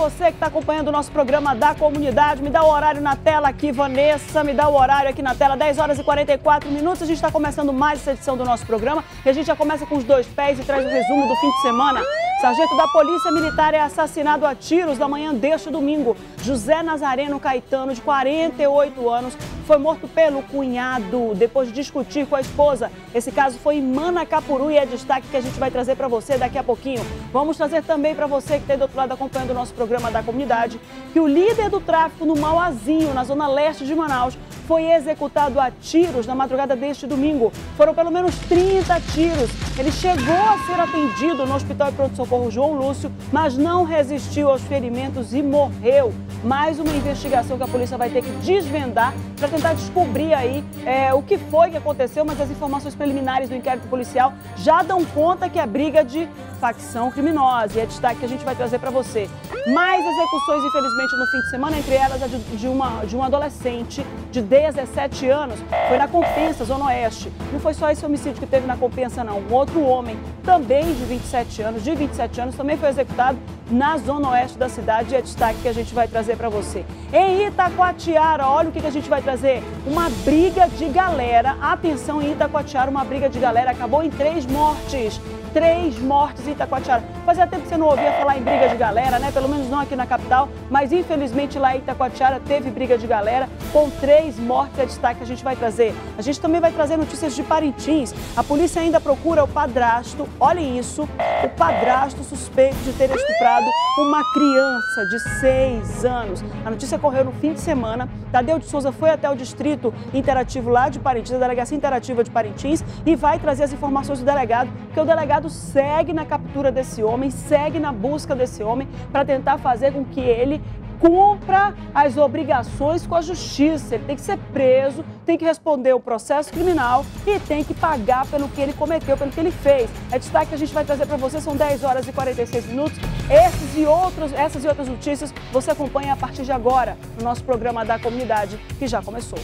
você que está acompanhando o nosso programa da comunidade. Me dá o horário na tela aqui, Vanessa. Me dá o horário aqui na tela, 10 horas e 44 minutos. A gente está começando mais essa edição do nosso programa. E a gente já começa com os dois pés e traz o resumo do fim de semana. Sargento da Polícia Militar é assassinado a tiros na manhã deste domingo. José Nazareno Caetano, de 48 anos, foi morto pelo cunhado depois de discutir com a esposa. Esse caso foi em Manacapuru e é destaque que a gente vai trazer para você daqui a pouquinho. Vamos trazer também para você que está do outro lado acompanhando o nosso programa da comunidade que o líder do tráfico no Mauazinho, na zona leste de Manaus, foi executado a tiros na madrugada deste domingo. Foram pelo menos 30 tiros. Ele chegou a ser atendido no Hospital de Pronto-Socorro João Lúcio, mas não resistiu aos ferimentos e morreu. Mais uma investigação que a polícia vai ter que desvendar para tentar descobrir aí é, o que foi que aconteceu, mas as informações preliminares do inquérito policial já dão conta que é briga de facção criminosa. E é destaque que a gente vai trazer para você. Mais execuções, infelizmente, no fim de semana, entre elas a de, de, uma, de um adolescente de 17 anos. Foi na Compensa, Zona Oeste. Não foi só esse homicídio que teve na Compensa, não. Um outro homem, também de 27 anos, de 27 anos, também foi executado na Zona Oeste da cidade. E é destaque que a gente vai trazer para você. Em Itacoatiara, olha o que, que a gente vai trazer. Uma briga de galera. Atenção, em Itacoatiara, uma briga de galera acabou em três mortes três mortes em Itacoatiara. Fazia tempo que você não ouvia falar em briga de galera, né? Pelo menos não aqui na capital, mas infelizmente lá em Itacoatiara teve briga de galera com três mortes a destaque que a gente vai trazer. A gente também vai trazer notícias de Parintins. A polícia ainda procura o padrasto, olhem isso, o padrasto suspeito de ter estuprado uma criança de seis anos. A notícia ocorreu no fim de semana. Tadeu de Souza foi até o distrito interativo lá de Parintins, a delegacia interativa de Parintins, e vai trazer as informações do delegado, porque o delegado segue na captura desse homem, segue na busca desse homem para tentar fazer com que ele cumpra as obrigações com a justiça. Ele tem que ser preso, tem que responder o processo criminal e tem que pagar pelo que ele cometeu, pelo que ele fez. É destaque que a gente vai trazer para você, são 10 horas e 46 minutos. Esses e outros, essas e outras notícias você acompanha a partir de agora no nosso programa da comunidade, que já começou.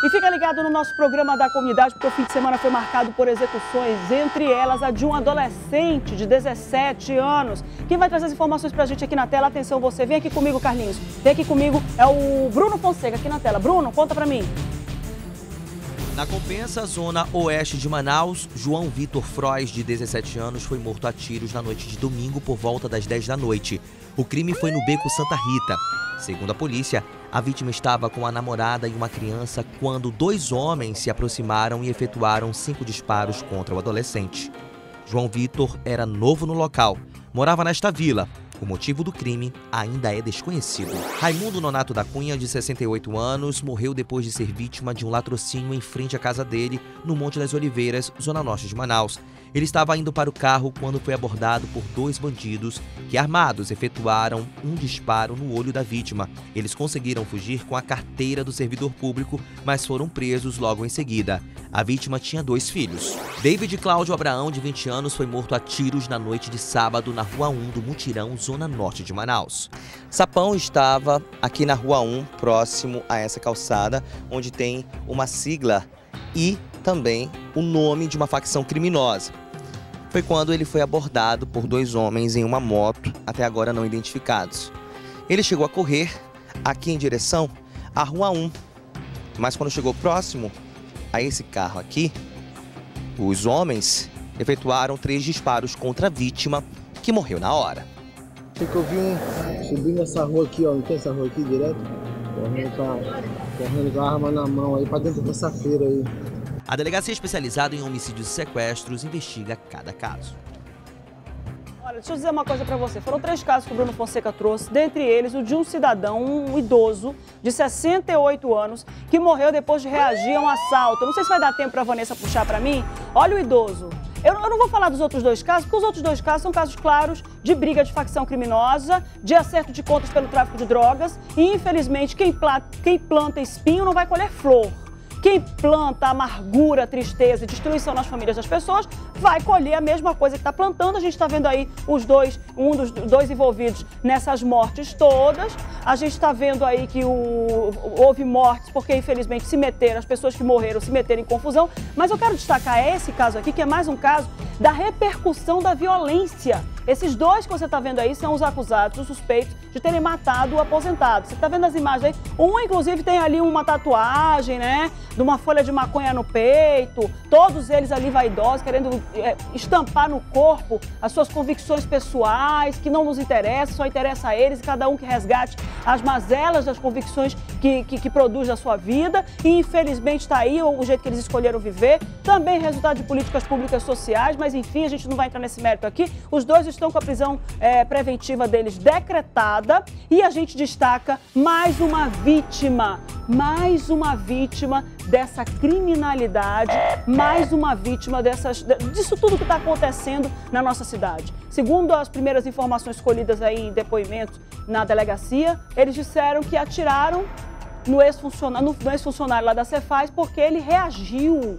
E fica ligado no nosso programa da comunidade, porque o fim de semana foi marcado por execuções, entre elas a de um adolescente de 17 anos. Quem vai trazer as informações pra gente aqui na tela, atenção você, vem aqui comigo, Carlinhos. Vem aqui comigo, é o Bruno Fonseca aqui na tela. Bruno, conta pra mim. Na compensa, zona oeste de Manaus, João Vitor Frois, de 17 anos, foi morto a tiros na noite de domingo por volta das 10 da noite. O crime foi no beco Santa Rita. Segundo a polícia, a vítima estava com a namorada e uma criança quando dois homens se aproximaram e efetuaram cinco disparos contra o adolescente. João Vitor era novo no local, morava nesta vila. O motivo do crime ainda é desconhecido. Raimundo Nonato da Cunha, de 68 anos, morreu depois de ser vítima de um latrocínio em frente à casa dele, no Monte das Oliveiras, zona norte de Manaus. Ele estava indo para o carro quando foi abordado por dois bandidos que, armados, efetuaram um disparo no olho da vítima. Eles conseguiram fugir com a carteira do servidor público, mas foram presos logo em seguida. A vítima tinha dois filhos. David Cláudio Abraão, de 20 anos, foi morto a tiros na noite de sábado na Rua 1 do Mutirão, zona norte de Manaus. Sapão estava aqui na Rua 1, próximo a essa calçada, onde tem uma sigla e também o nome de uma facção criminosa. Foi quando ele foi abordado por dois homens em uma moto, até agora não identificados. Ele chegou a correr aqui em direção à Rua 1, mas quando chegou próximo a esse carro aqui, os homens efetuaram três disparos contra a vítima, que morreu na hora. Achei que eu vi um subindo essa rua aqui, ó, não tem essa rua aqui direto? Correndo com a, correndo com a arma na mão aí pra dentro dessa feira aí. A delegacia especializada em homicídios e sequestros investiga cada caso. Olha, deixa eu dizer uma coisa para você. Foram três casos que o Bruno Fonseca trouxe, dentre eles o de um cidadão, um idoso de 68 anos, que morreu depois de reagir a um assalto. Não sei se vai dar tempo para Vanessa puxar para mim. Olha o idoso. Eu, eu, não vou falar dos outros dois casos, porque os outros dois casos são casos claros de briga de facção criminosa, de acerto de contas pelo tráfico de drogas e, infelizmente, quem, quem planta espinho não vai colher flor. Quem planta amargura, tristeza e destruição nas famílias das pessoas vai colher a mesma coisa que está plantando. A gente está vendo aí os dois, um dos dois envolvidos nessas mortes todas. A gente está vendo aí que o, houve mortes porque, infelizmente, se meteram, as pessoas que morreram se meteram em confusão. Mas eu quero destacar esse caso aqui, que é mais um caso da repercussão da violência. Esses dois que você está vendo aí são os acusados, os suspeitos de terem matado o aposentado. Você está vendo as imagens aí? Um, inclusive, tem ali uma tatuagem, né? De uma folha de maconha no peito. Todos eles ali vaidosos, querendo é, estampar no corpo as suas convicções pessoais, que não nos interessam, só interessa a eles, e cada um que resgate as mazelas das convicções que, que, que produz na sua vida. E, infelizmente, está aí o, o jeito que eles escolheram viver. Também resultado de políticas públicas sociais, mas, enfim, a gente não vai entrar nesse mérito aqui. Os dois estão com a prisão é, preventiva deles decretada e a gente destaca mais uma vítima, mais uma vítima dessa criminalidade, mais uma vítima dessas, disso tudo que está acontecendo na nossa cidade. Segundo as primeiras informações colhidas aí em depoimentos na delegacia, eles disseram que atiraram no ex-funcionário ex lá da Cefaz porque ele reagiu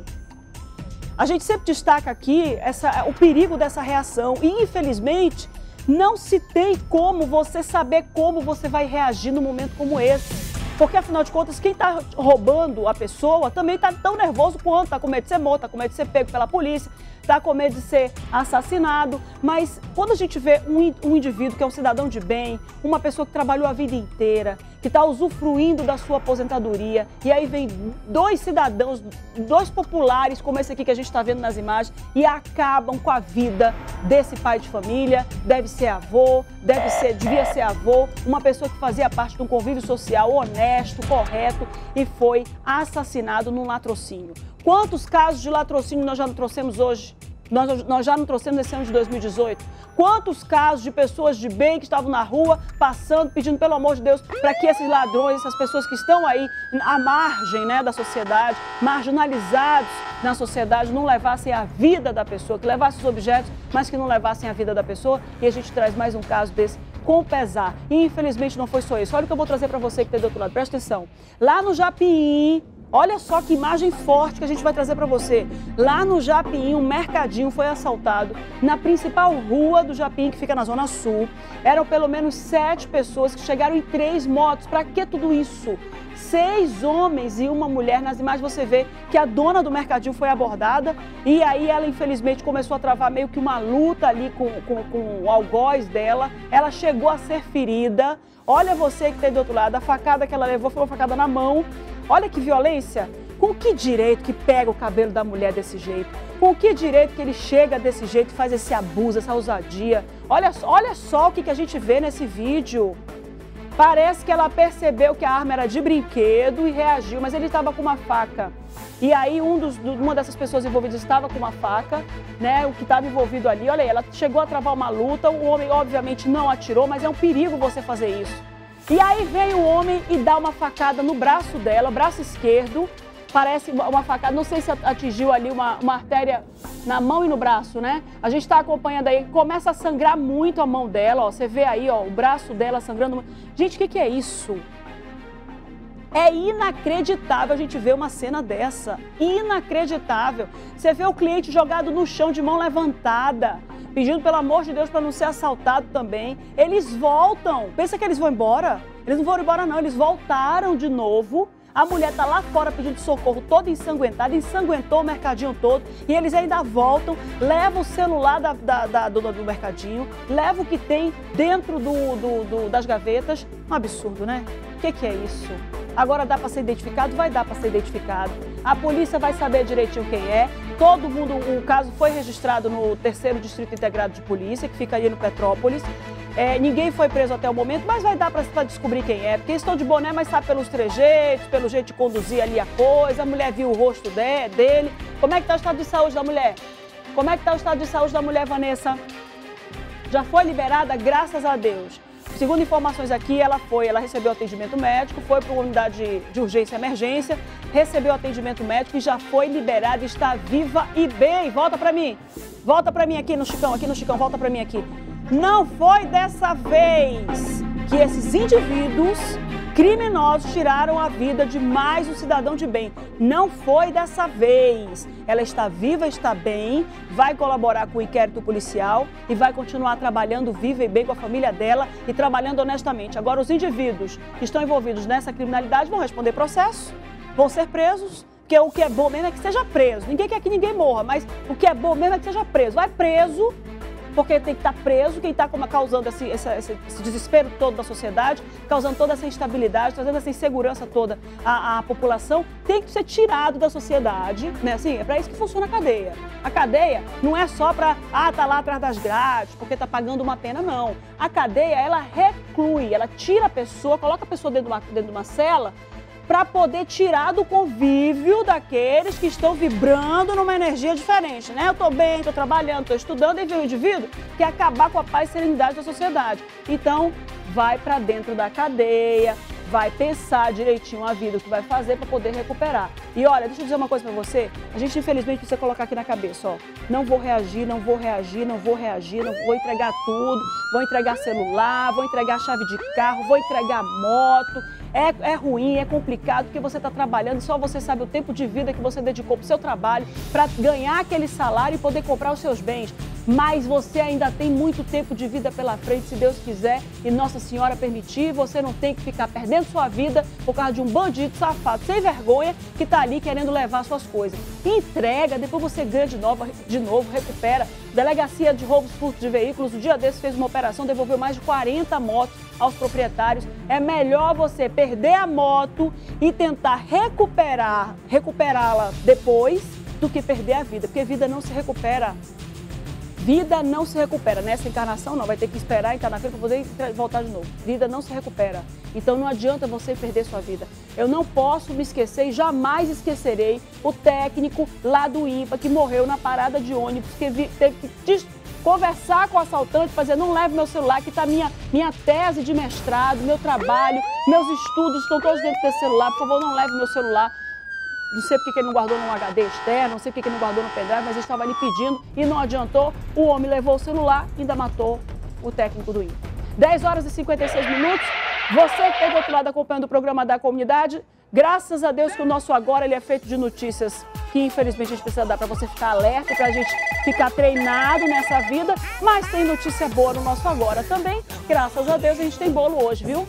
a gente sempre destaca aqui essa, o perigo dessa reação e, infelizmente, não se tem como você saber como você vai reagir num momento como esse. Porque, afinal de contas, quem está roubando a pessoa também está tão nervoso quanto, está com medo de ser morto, está com medo de ser pego pela polícia, está com medo de ser assassinado. Mas quando a gente vê um, um indivíduo que é um cidadão de bem, uma pessoa que trabalhou a vida inteira, que está usufruindo da sua aposentadoria, e aí vem dois cidadãos, dois populares, como esse aqui que a gente está vendo nas imagens, e acabam com a vida desse pai de família, deve ser avô, deve ser, devia ser avô, uma pessoa que fazia parte de um convívio social honesto, correto, e foi assassinado num latrocínio. Quantos casos de latrocínio nós já trouxemos hoje? Nós, nós já não trouxemos nesse ano de 2018. Quantos casos de pessoas de bem que estavam na rua, passando, pedindo pelo amor de Deus, para que esses ladrões, essas pessoas que estão aí à margem né, da sociedade, marginalizados na sociedade, não levassem a vida da pessoa, que levassem os objetos, mas que não levassem a vida da pessoa. E a gente traz mais um caso desse com pesar. E infelizmente não foi só isso. Olha o que eu vou trazer para você que está do outro lado. Presta atenção. Lá no Japim, Olha só que imagem forte que a gente vai trazer para você. Lá no Japim, um mercadinho foi assaltado na principal rua do Japim, que fica na Zona Sul. Eram pelo menos sete pessoas que chegaram em três motos. Para que tudo isso? Seis homens e uma mulher. Nas imagens você vê que a dona do mercadinho foi abordada e aí ela, infelizmente, começou a travar meio que uma luta ali com, com, com o algoz dela. Ela chegou a ser ferida. Olha você que está do outro lado, a facada que ela levou foi uma facada na mão. Olha que violência. Com que direito que pega o cabelo da mulher desse jeito? Com que direito que ele chega desse jeito e faz esse abuso, essa ousadia? Olha, olha só o que, que a gente vê nesse vídeo. Parece que ela percebeu que a arma era de brinquedo e reagiu, mas ele estava com uma faca. E aí um dos, uma dessas pessoas envolvidas estava com uma faca, né? O que estava envolvido ali, olha aí, ela chegou a travar uma luta, o homem obviamente não atirou, mas é um perigo você fazer isso. E aí vem o homem e dá uma facada no braço dela, braço esquerdo, parece uma facada, não sei se atingiu ali uma, uma artéria na mão e no braço, né? A gente está acompanhando aí, começa a sangrar muito a mão dela, ó, você vê aí, ó, o braço dela sangrando. Gente, o que, que é isso? É inacreditável a gente ver uma cena dessa. Inacreditável. Você vê o cliente jogado no chão de mão levantada, pedindo pelo amor de Deus para não ser assaltado também. Eles voltam. Pensa que eles vão embora? Eles não foram embora, não. Eles voltaram de novo. A mulher está lá fora pedindo socorro, toda ensanguentada, ensanguentou o mercadinho todo. E eles ainda voltam, levam o celular da, da, da dona do mercadinho, levam o que tem dentro do, do, do das gavetas. Um absurdo, né? O que, que é isso? Agora dá para ser identificado? Vai dar para ser identificado. A polícia vai saber direitinho quem é. Todo mundo, o caso foi registrado no terceiro Distrito Integrado de Polícia, que fica ali no Petrópolis. É, ninguém foi preso até o momento, mas vai dar para descobrir quem é. Porque estão de boné, mas sabe pelos trejeitos, pelo jeito de conduzir ali a coisa. A mulher viu o rosto de, dele. Como é que está o estado de saúde da mulher? Como é que está o estado de saúde da mulher, Vanessa? Já foi liberada, graças a Deus. Segundo informações aqui, ela foi, ela recebeu atendimento médico, foi para uma unidade de urgência e emergência, recebeu atendimento médico e já foi liberada, está viva e bem. Volta para mim. Volta para mim aqui no Chicão, aqui no Chicão, volta para mim aqui. Não foi dessa vez que esses indivíduos Criminosos tiraram a vida de mais um cidadão de bem. Não foi dessa vez. Ela está viva, está bem, vai colaborar com o inquérito policial e vai continuar trabalhando viva e bem com a família dela e trabalhando honestamente. Agora, os indivíduos que estão envolvidos nessa criminalidade vão responder processo, vão ser presos porque o que é bom mesmo é que seja preso. Ninguém quer que ninguém morra, mas o que é bom mesmo é que seja preso. Vai preso, porque tem que estar preso quem está causando esse, esse, esse, desespero todo da sociedade, causando toda essa instabilidade, trazendo essa insegurança toda à, à população, tem que ser tirado da sociedade, né? Assim, é para isso que funciona a cadeia. A cadeia não é só para, ah, tá lá atrás das grades, porque tá pagando uma pena, não. A cadeia, ela reclui, ela tira a pessoa, coloca a pessoa dentro de uma, dentro de uma cela para poder tirar do convívio daqueles que estão vibrando numa energia diferente, né? Eu estou bem, estou trabalhando, estou estudando, e vem o indivíduo que acabar com a paz e serenidade da sociedade. Então, vai para dentro da cadeia, vai pensar direitinho a vida, o que vai fazer para poder recuperar. E olha, deixa eu dizer uma coisa para você. A gente, infelizmente, precisa colocar aqui na cabeça, ó. Não vou reagir, não vou reagir, não vou reagir, não vou entregar tudo, vou entregar celular, vou entregar chave de carro, vou entregar moto é, é ruim, é complicado, porque você está trabalhando, só você sabe o tempo de vida que você dedicou para o seu trabalho, para ganhar aquele salário e poder comprar os seus bens. Mas você ainda tem muito tempo de vida pela frente, se Deus quiser e Nossa Senhora permitir. Você não tem que ficar perdendo sua vida por causa de um bandido safado, sem vergonha, que está ali querendo levar suas coisas. Entrega, depois você ganha de novo, de novo recupera. Delegacia de roubos furtos de veículos, o dia desse fez uma operação, devolveu mais de 40 motos aos proprietários. É melhor você perder a moto e tentar recuperar, recuperá-la depois do que perder a vida, porque vida não se recupera. Vida não se recupera. Nessa encarnação não, vai ter que esperar entrar na frente para poder voltar de novo. Vida não se recupera. Então não adianta você perder sua vida. Eu não posso me esquecer e jamais esquecerei o técnico lá do IPA que morreu na parada de ônibus, que teve que conversar com o assaltante, fazer, não leve meu celular, que está minha, minha tese de mestrado, meu trabalho, meus estudos estão todos dentro desse celular, por favor, não leve meu celular. Não sei porque ele não guardou num HD externo, não sei porque ele não guardou no pendrive, mas ele estava ali pedindo e não adiantou. O homem levou o celular e ainda matou o técnico do INPE. 10 horas e 56 minutos. Você que está do outro lado acompanhando o programa da comunidade, graças a Deus que o nosso agora ele é feito de notícias que infelizmente a gente precisa dar para você ficar alerta, para a gente ficar treinado nessa vida, mas tem notícia boa no nosso agora também. Graças a Deus a gente tem bolo hoje, viu?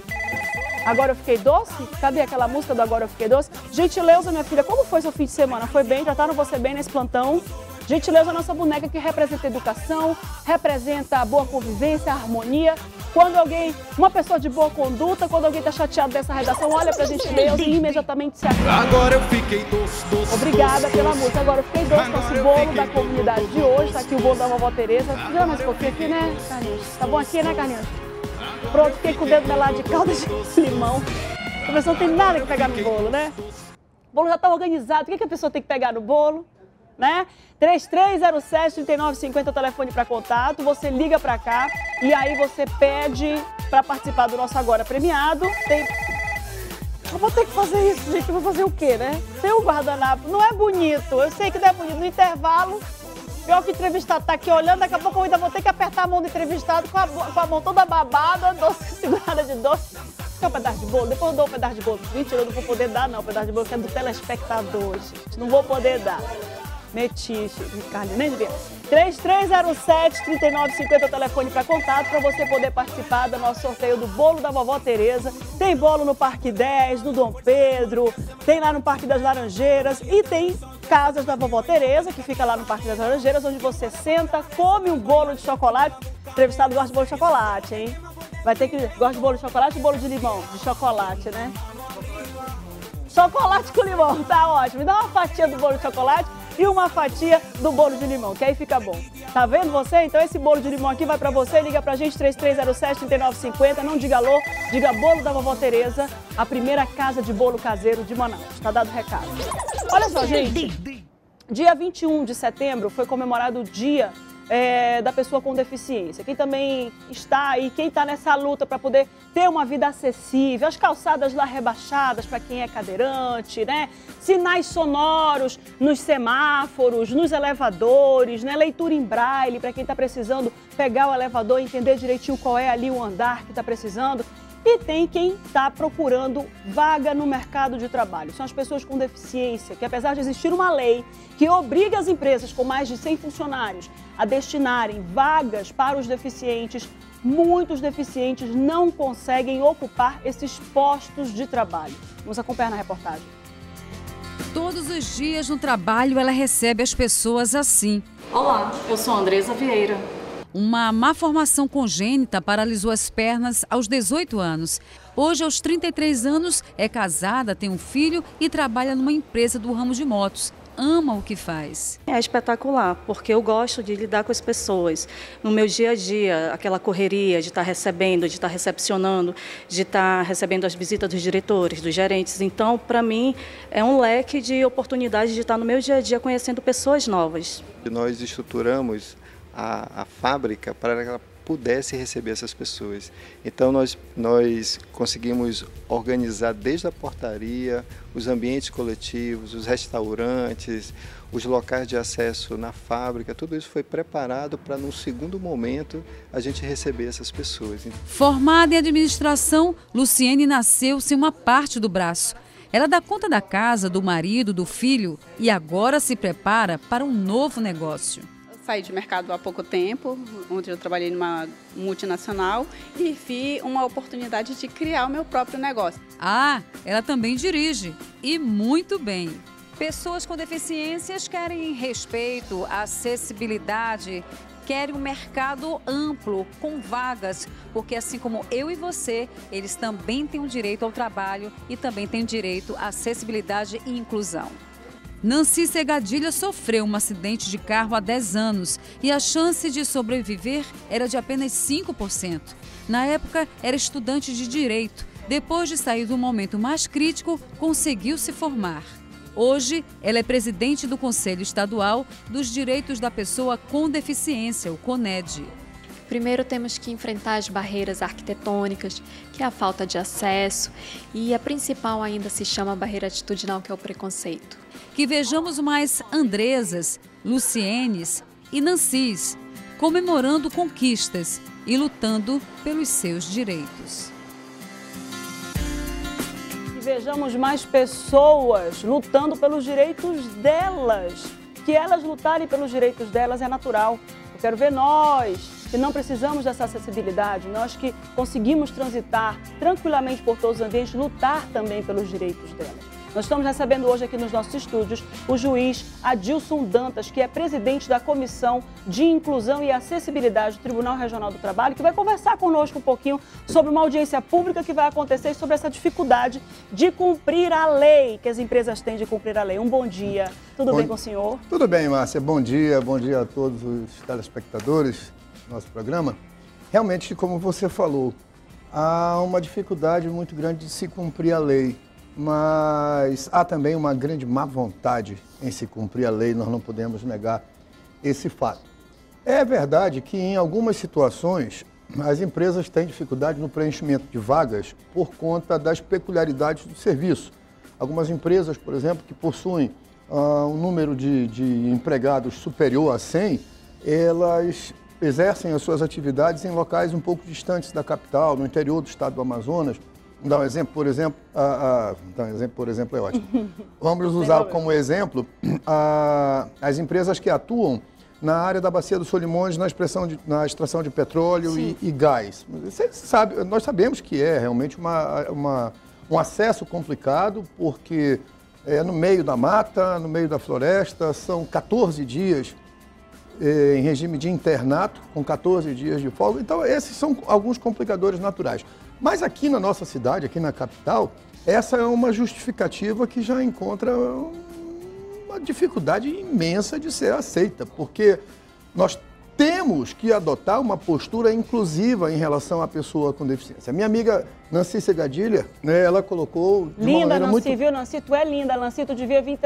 Agora eu fiquei doce? Cadê aquela música do Agora eu fiquei doce? Gentileza, minha filha, como foi seu fim de semana? Foi bem? Trataram você bem nesse plantão? Gentileza nossa boneca que representa educação, representa a boa convivência, a harmonia. Quando alguém, uma pessoa de boa conduta, quando alguém está chateado dessa redação, olha pra gentileza e imediatamente se acalma. Agora eu fiquei doce, doce. Obrigada doce, pela música. Agora eu fiquei doce. Nosso bolo da comunidade de hoje. Tá aqui o bolo da vovó Tereza. Dá mais um pouquinho aqui, né, Carlinhos? Tá bom aqui, né, Carlinhos? Pronto, fiquei com o dedo melado de calda de limão. A pessoa não tem nada que pegar no bolo, né? O bolo já está organizado. O que, que a pessoa tem que pegar no bolo? né? 3307-3950 é o telefone para contato. Você liga para cá e aí você pede para participar do nosso Agora Premiado. Tem... Eu vou ter que fazer isso, gente. Eu vou fazer o quê, né? Tem um guardanapo. Não é bonito. Eu sei que não é bonito. No intervalo, pior que o entrevistado tá aqui olhando, daqui a pouco eu ainda vou ter que apertar a mão do entrevistado com a, com a mão toda babada, doce, segurada de doce. Quer um pedaço de bolo? Depois eu dou um pedaço de bolo. Mentira, eu não vou poder dar, não. O pedaço de bolo que é do telespectador, gente. Não vou poder dar. Metiche, Ricardo, nem devia. 3307-3950 é o telefone para contato para você poder participar do nosso sorteio do bolo da vovó Tereza. Tem bolo no Parque 10, no Dom Pedro, tem lá no Parque das Laranjeiras e tem Casas da Vovó Tereza, que fica lá no Parque das Laranjeiras, onde você senta, come um bolo de chocolate. O entrevistado gosta de bolo de chocolate, hein? Vai ter que. Gosta de bolo de chocolate ou bolo de limão? De chocolate, né? Chocolate com limão, tá ótimo. Me dá uma fatia do bolo de chocolate e uma fatia do bolo de limão, que aí fica bom. Tá vendo você? Então esse bolo de limão aqui vai para você, liga pra gente 3307-3950, não diga alô, diga bolo da vovó Tereza, a primeira casa de bolo caseiro de Manaus. Tá dado o recado. Olha só, gente. Dia 21 de setembro foi comemorado o dia é, da pessoa com deficiência, quem também está aí, quem está nessa luta para poder ter uma vida acessível, as calçadas lá rebaixadas para quem é cadeirante, né? Sinais sonoros nos semáforos, nos elevadores, né? Leitura em braille para quem está precisando pegar o elevador e entender direitinho qual é ali o andar que está precisando. E tem quem está procurando vaga no mercado de trabalho. São as pessoas com deficiência, que apesar de existir uma lei que obriga as empresas com mais de 100 funcionários a destinarem vagas para os deficientes, muitos deficientes não conseguem ocupar esses postos de trabalho. Vamos acompanhar na reportagem. Todos os dias no trabalho ela recebe as pessoas assim. Olá, eu sou Andresa Vieira. Uma má formação congênita paralisou as pernas aos 18 anos. Hoje, aos 33 anos, é casada, tem um filho e trabalha numa empresa do ramo de motos ama o que faz. É espetacular, porque eu gosto de lidar com as pessoas. No meu dia a dia, aquela correria de estar recebendo, de estar recepcionando, de estar recebendo as visitas dos diretores, dos gerentes. Então, para mim, é um leque de oportunidades de estar no meu dia a dia conhecendo pessoas novas. Nós estruturamos a, a fábrica para que ela pudesse receber essas pessoas. Então nós, nós conseguimos organizar desde a portaria, os ambientes coletivos, os restaurantes, os locais de acesso na fábrica, tudo isso foi preparado para no segundo momento a gente receber essas pessoas. Formada em administração, Luciene nasceu sem uma parte do braço. Ela dá conta da casa, do marido, do filho e agora se prepara para um novo negócio saí de mercado há pouco tempo, onde eu trabalhei numa multinacional e vi uma oportunidade de criar o meu próprio negócio. Ah, ela também dirige e muito bem. Pessoas com deficiências querem respeito, acessibilidade, querem um mercado amplo, com vagas, porque assim como eu e você, eles também têm o direito ao trabalho e também têm direito à acessibilidade e inclusão. Nancy Segadilha sofreu um acidente de carro há 10 anos e a chance de sobreviver era de apenas 5%. Na época, era estudante de direito. Depois de sair do momento mais crítico, conseguiu se formar. Hoje, ela é presidente do Conselho Estadual dos Direitos da Pessoa com Deficiência, o CONED. Primeiro temos que enfrentar as barreiras arquitetônicas, que é a falta de acesso, e a principal ainda se chama barreira atitudinal, que é o preconceito que vejamos mais Andresas, Lucienes e Nancis comemorando conquistas e lutando pelos seus direitos. Que vejamos mais pessoas lutando pelos direitos delas. Que elas lutarem pelos direitos delas é natural. Eu quero ver nós, que não precisamos dessa acessibilidade, nós que conseguimos transitar tranquilamente por todos os ambientes, lutar também pelos direitos delas. Nós estamos recebendo hoje aqui nos nossos estúdios o juiz Adilson Dantas, que é presidente da Comissão de Inclusão e Acessibilidade do Tribunal Regional do Trabalho, que vai conversar conosco um pouquinho sobre uma audiência pública que vai acontecer sobre essa dificuldade de cumprir a lei, que as empresas têm de cumprir a lei. Um bom dia. Tudo bom, bem com o senhor? Tudo bem, Márcia. Bom dia. Bom dia a todos os telespectadores do nosso programa. Realmente, como você falou, há uma dificuldade muito grande de se cumprir a lei mas há também uma grande má vontade em se cumprir a lei, nós não podemos negar esse fato. É verdade que em algumas situações as empresas têm dificuldade no preenchimento de vagas por conta das peculiaridades do serviço. Algumas empresas, por exemplo, que possuem uh, um número de, de empregados superior a 100, elas exercem as suas atividades em locais um pouco distantes da capital, no interior do estado do Amazonas, dar um exemplo, por exemplo, a, a, dar um exemplo, por exemplo, é ótimo. Vamos usar como exemplo a, as empresas que atuam na área da bacia dos Solimões na, de, na extração de petróleo e, e, gás. Você sabe, nós sabemos que é realmente uma, uma, um acesso complicado, porque é no meio da mata, no meio da floresta, são 14 dias em regime de internato, com 14 dias de folga. Então, esses são alguns complicadores naturais. Mas aqui na nossa cidade, aqui na capital, essa é uma justificativa que já encontra uma dificuldade imensa de ser aceita, porque nós temos que adotar uma postura inclusiva em relação à pessoa com deficiência. Minha amiga Nancy Segadilha, né, ela colocou. De linda, Nancy, muito... viu, Nancy? Tu é linda, Nancy. Tu devia vir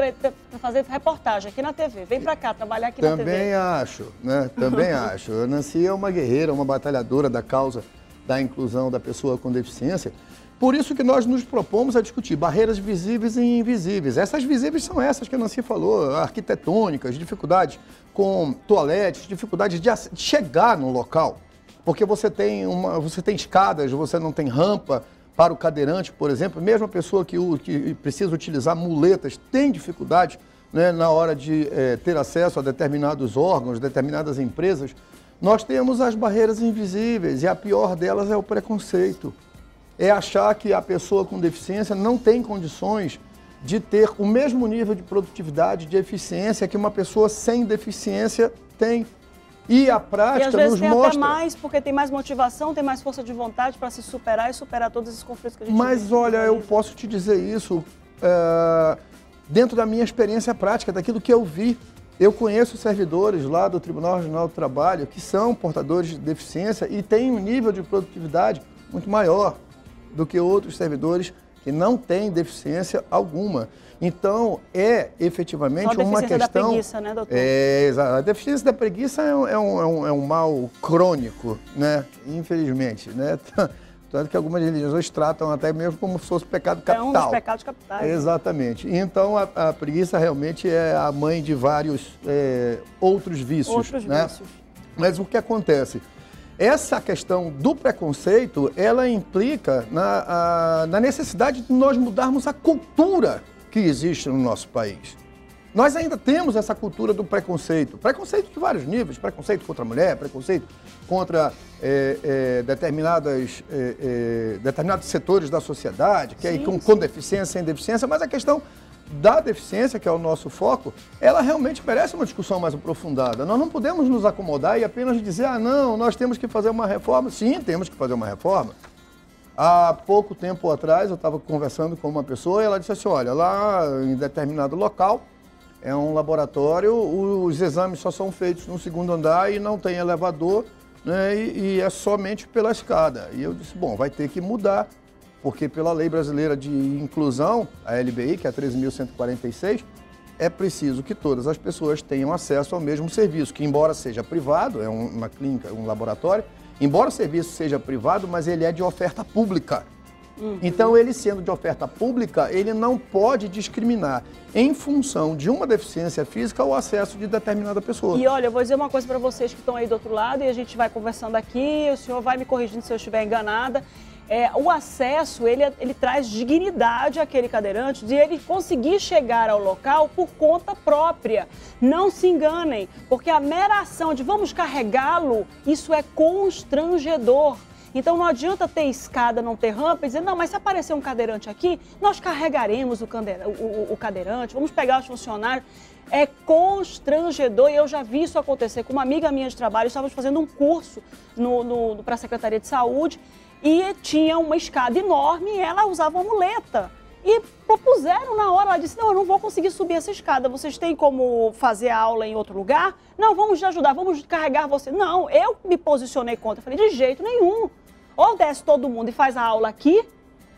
fazer reportagem aqui na TV. Vem pra cá, trabalhar aqui Também na TV. Também acho, né? Também acho. A Nancy é uma guerreira, uma batalhadora da causa da inclusão da pessoa com deficiência. Por isso que nós nos propomos a discutir barreiras visíveis e invisíveis. Essas visíveis são essas que a Nancy falou, arquitetônicas, dificuldades com toaletes, dificuldades de chegar no local. porque você tem, uma, você tem escadas, você não tem rampa para o cadeirante, por exemplo. Mesmo a pessoa que, que precisa utilizar muletas tem dificuldade né, na hora de é, ter acesso a determinados órgãos, determinadas empresas. Nós temos as barreiras invisíveis e a pior delas é o preconceito. É achar que a pessoa com deficiência não tem condições de ter o mesmo nível de produtividade, de eficiência que uma pessoa sem deficiência tem. E a prática e às vezes nos tem mostra. até mais, porque tem mais motivação, tem mais força de vontade para se superar e superar todos esses conflitos que a gente Mas olha, eu posso te dizer isso é, dentro da minha experiência prática, daquilo que eu vi. Eu conheço servidores lá do Tribunal Regional do Trabalho que são portadores de deficiência e têm um nível de produtividade muito maior do que outros servidores que não têm deficiência alguma. Então, é efetivamente Só a uma deficiência da questão. preguiça, né, doutor? É, exato. A deficiência da preguiça é um, é um, é um, é mal crônico, né? Infelizmente, né? Tanto que algumas religiões tratam até mesmo como se fosse pecado É capital. um dos pecados capitais. Exatamente. Então, a, a preguiça realmente é a mãe de vários é, outros vícios. Outros né? vícios. Mas o que acontece? Essa questão do preconceito, ela implica na, a- na necessidade de nós mudarmos a cultura que existe no nosso país. Nós ainda temos essa cultura do preconceito. Preconceito de vários níveis. Preconceito contra a mulher, preconceito contra é, é, determinadas, é, é, determinados setores da sociedade, que aí Sim, com, sim. com deficiência, sem deficiência, mas a questão da deficiência, que é o nosso foco, ela realmente merece uma discussão mais aprofundada. Nós não podemos nos acomodar e apenas dizer, ah, não, nós temos que fazer uma reforma. Sim, temos que fazer uma reforma. Há pouco tempo atrás, eu estava conversando com uma pessoa e ela disse assim, olha, lá em determinado local, é um laboratório, os exames só são feitos no segundo andar e não tem elevador, né, e, e é somente pela escada. E eu disse, bom, vai ter que mudar, porque pela lei brasileira de inclusão, a LBI, que é a 13.146, é preciso que todas as pessoas tenham acesso ao mesmo serviço, que embora seja privado, é um- uma clínica, um laboratório, embora o serviço seja privado, mas ele é de oferta pública. Então, ele sendo de oferta pública, ele não pode discriminar em função de uma deficiência física o acesso de determinada pessoa. E olha, eu vou dizer uma coisa para vocês que estão aí do outro lado e a gente vai conversando aqui, o senhor vai me corrigindo se eu estiver enganada. É, o acesso, ele, ele traz dignidade àquele cadeirante de ele conseguir chegar ao local por conta própria. Não se enganem, porque a mera ação de vamos carregá-lo, isso é constrangedor. Então não adianta ter escada, não ter rampa e dizer, não, mas se aparecer um cadeirante aqui, nós carregaremos o, o- o- o cadeirante, vamos pegar os funcionários. É constrangedor e eu já vi isso acontecer com uma amiga minha de trabalho. Estávamos fazendo um curso no, no, para a Secretaria de Saúde e tinha uma escada enorme e ela usava muleta. E propuseram na hora, ela disse, não, eu não vou conseguir subir essa escada, vocês têm como fazer a aula em outro lugar? Não, vamos te ajudar, vamos carregar você. Não, eu me posicionei contra, falei, de jeito nenhum. Ou desce todo mundo e faz a aula aqui,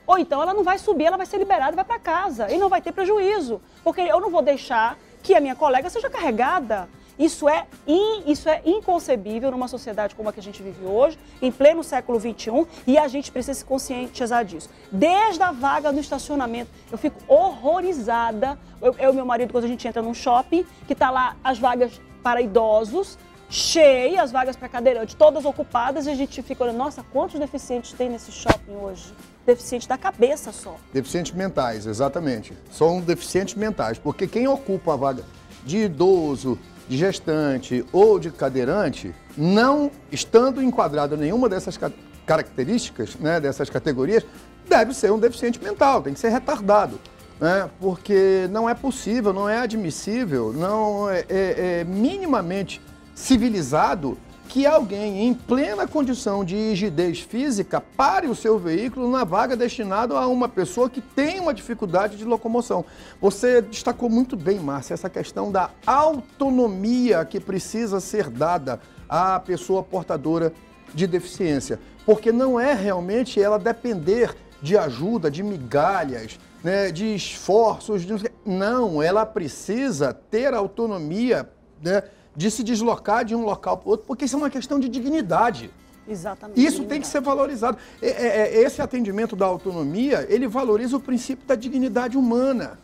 ou então ela não vai subir, ela vai ser liberada e vai para casa. E não vai ter prejuízo. Porque eu não vou deixar que a minha colega seja carregada. Isso é, in- isso é inconcebível numa sociedade como a que a gente vive hoje, em pleno século XXI, e a gente precisa se conscientizar disso. Desde a vaga no estacionamento, eu fico horrorizada. Eu e meu marido, quando a gente entra num shopping, que tá lá as vagas para idosos, cheia, as vagas para cadeirante, todas ocupadas, e a gente fica olhando, nossa, quantos deficientes tem nesse shopping hoje? Deficiente da cabeça só. Deficientes mentais, exatamente. São deficientes mentais, porque quem ocupa a vaga de idoso, de gestante ou de cadeirante, não estando enquadrado em nenhuma dessas ca- características, né, dessas categorias, deve ser um deficiente mental, tem que ser retardado. Né? Porque não é possível, não é admissível, não é, é- é minimamente civilizado que alguém em plena condição de rigidez física pare o seu veículo na vaga destinada a uma pessoa que tem uma dificuldade de locomoção. Você destacou muito bem, Márcia, essa questão da autonomia que precisa ser dada à pessoa portadora de deficiência, porque não é realmente ela depender de ajuda, de migalhas, né, de esforços, de... não, ela precisa ter autonomia, né, de se deslocar de um local para outro, porque isso é uma questão de dignidade. Exatamente. Isso tem que ser valorizado. É- é- é- Esse atendimento da autonomia, ele valoriza o princípio da dignidade humana.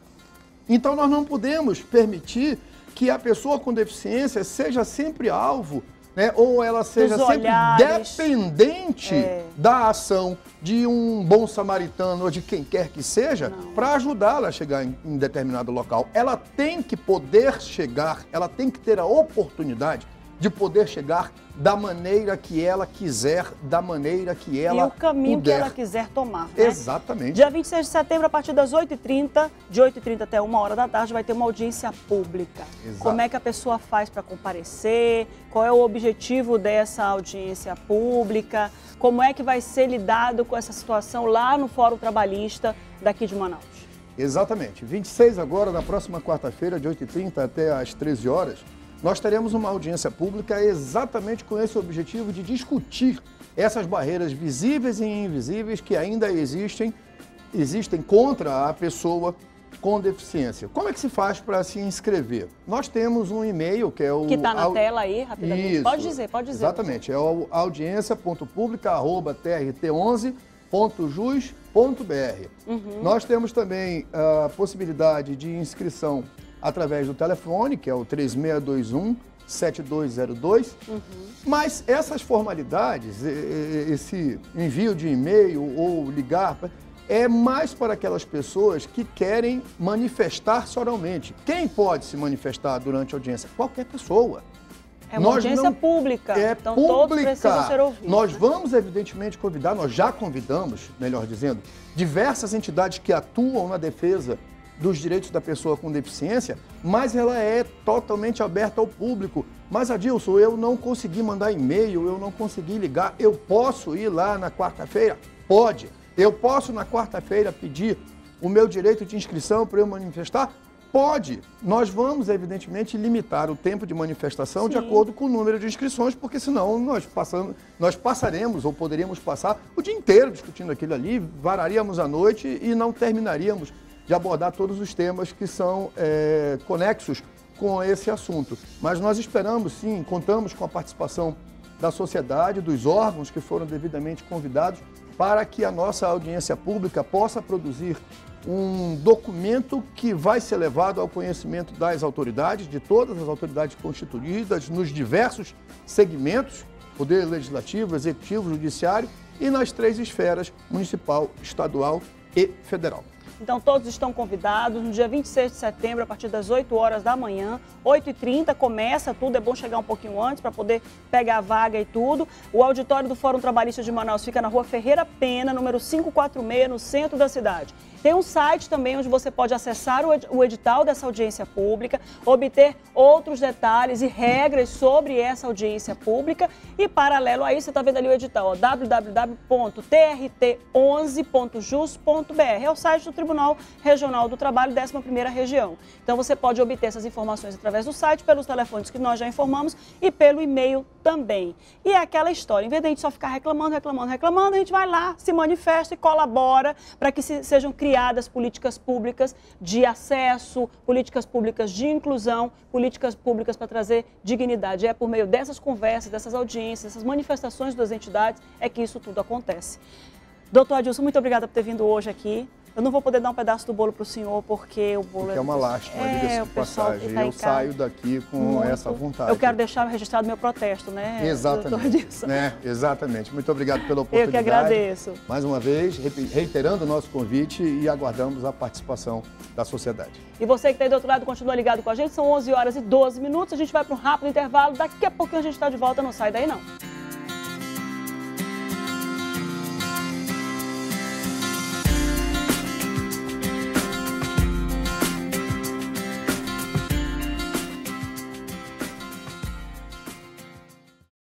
Então nós não podemos permitir que a pessoa com deficiência seja sempre alvo né? ou ela seja Dos sempre olhares. dependente É. da ação de um bom samaritano ou de quem quer que seja para ajudá-la a chegar em, em determinado local. Ela tem que poder chegar, ela tem que ter a oportunidade de poder chegar da maneira que ela quiser, da maneira que ela e o caminho puder. que ela quiser tomar. né? Exatamente. Dia 26 de setembro, a partir das 8h30, de 8h30 até 1 hora da tarde, vai ter uma audiência pública. Exato. Como é que a pessoa faz para comparecer? Qual é o objetivo dessa audiência pública? Como é que vai ser lidado com essa situação lá no Fórum Trabalhista daqui de Manaus? Exatamente. 26 agora, na próxima quarta-feira, de 8h30 até às 13 horas, nós teremos uma audiência pública exatamente com esse objetivo de discutir essas barreiras visíveis e invisíveis que ainda existem, existem contra a pessoa com deficiência. Como é que se faz para se inscrever? Nós temos um e-mail que é o... Que está na au- tela aí, rapidamente. Isso. Pode dizer, pode dizer. Exatamente. É o audiência.pública.trt11.jus.br. Uhum. Nós temos também a possibilidade de inscrição através do telefone, que é o 3621 7202. Uhum. Mas essas formalidades, esse envio de e-mail ou ligar, é mais para aquelas pessoas que querem manifestar-se oralmente. Quem pode se manifestar durante a audiência? Qualquer pessoa. É uma Nós audiência não- pública. É então pública. todos precisam ser ouvidos. Nós vamos, evidentemente, convidar, nós já convidamos, melhor dizendo, diversas entidades que atuam na defesa dos direitos da pessoa com deficiência, mas ela é totalmente aberta ao público. Mas, Adilson, eu não consegui mandar e-mail, eu não consegui ligar. Eu posso ir lá na quarta-feira? Pode. Eu posso, na quarta-feira, pedir o meu direito de inscrição para eu manifestar? Pode. Nós vamos, evidentemente, limitar o tempo de manifestação de Sim. acordo com o número de inscrições, porque senão nós, passamos, nós passaremos ou poderíamos passar o dia inteiro discutindo aquilo ali, vararíamos a noite e não terminaríamos de abordar todos os temas que são eh, conexos com esse assunto. Mas nós esperamos, sim, contamos com a participação da sociedade, dos órgãos que foram devidamente convidados, para que a nossa audiência pública possa produzir um documento que vai ser levado ao conhecimento das autoridades, de todas as autoridades constituídas, nos diversos segmentos, Poder Legislativo, Executivo, Judiciário e nas três esferas, municipal, estadual e federal. Então todos estão convidados no dia 26 de setembro, a partir das 8 horas da manhã. 8h30 começa tudo, é bom chegar um pouquinho antes para poder pegar a vaga e tudo. O auditório do Fórum Trabalhista de Manaus fica na rua Ferreira Pena, número 546, no centro da cidade. Tem um site também onde você pode acessar o ed- o edital dessa audiência pública, obter outros detalhes e regras sobre essa audiência pública. E paralelo a isso, você está vendo ali o edital, ó, www.trt11.jus.br. É o site do Tribunal Regional do Trabalho, 11ª Região. Então você pode obter essas informações através do site, pelos telefones que nós já informamos e pelo e-mail também. E é aquela história, em vez de a gente só ficar reclamando, reclamando, reclamando, a gente vai lá, se manifesta e colabora para que se- sejam criadas políticas públicas de acesso, políticas públicas de inclusão, políticas públicas para trazer dignidade. É por meio dessas conversas, dessas audiências, dessas manifestações das entidades, é que isso tudo acontece. Doutor Adilson, muito obrigada por ter vindo hoje aqui. Eu não vou poder dar um pedaço do bolo para o senhor, porque o bolo Que é uma lástima, diga-se o de passagem. tá Eu saio daqui com Muito. essa vontade. Eu quero deixar registrado meu protesto, né? Exatamente. Né? Exatamente. Muito obrigado pela Eu oportunidade. que agradeço. Mais uma vez, reiterando o nosso convite e aguardamos a participação da sociedade. E você que está aí do outro lado, continua ligado com a gente. São 11 horas e 12 minutos. A gente vai para um rápido intervalo. Daqui a pouquinho a gente está de volta. Não sai daí, não.